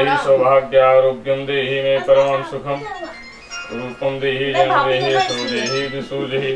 देहि सौभाग्य आरोग्यम देहि मे परमं सुखम रूपम देहि जन देहि सो देहि विशु देहि